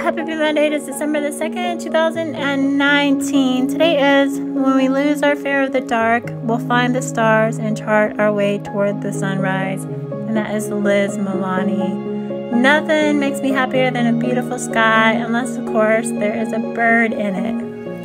Happy Monday. It is December the 2nd, 2019. Today is when we lose our fear of the dark, we'll find the stars and chart our way toward the sunrise. And that is Liz Milani. Nothing makes me happier than a beautiful sky, unless, of course, there is a bird in it.